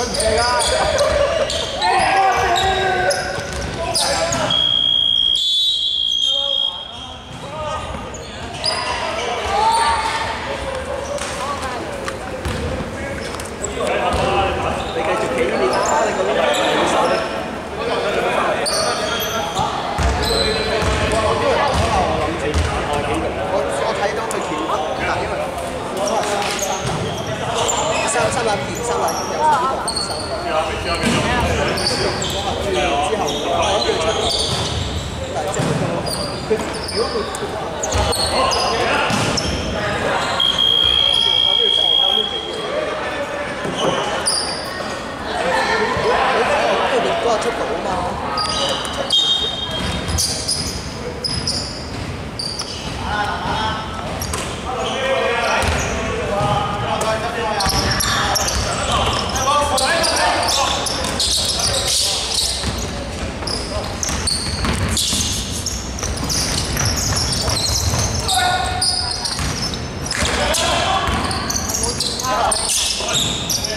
Pode pegar. Yok.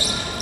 Amen.